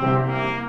Música